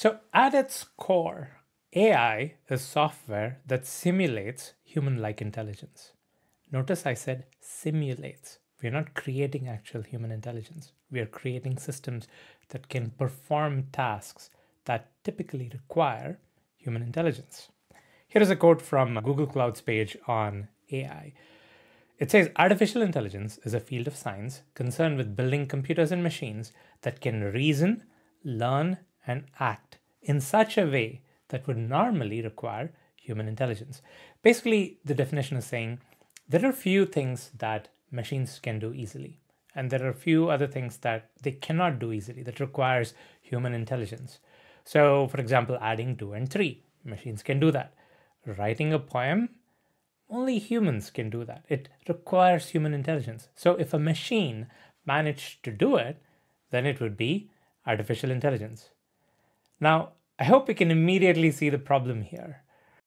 So, at its core, AI is software that simulates human like intelligence. Notice I said simulates. We're not creating actual human intelligence. We are creating systems that can perform tasks that typically require human intelligence. Here is a quote from Google Cloud's page on AI. It says artificial intelligence is a field of science concerned with building computers and machines that can reason, learn, and act in such a way that would normally require human intelligence. Basically, the definition is saying there are few things that machines can do easily, and there are a few other things that they cannot do easily that requires human intelligence. So, for example, adding two and three, machines can do that. Writing a poem, only humans can do that. It requires human intelligence. So, if a machine managed to do it, then it would be artificial intelligence. Now, I hope we can immediately see the problem here.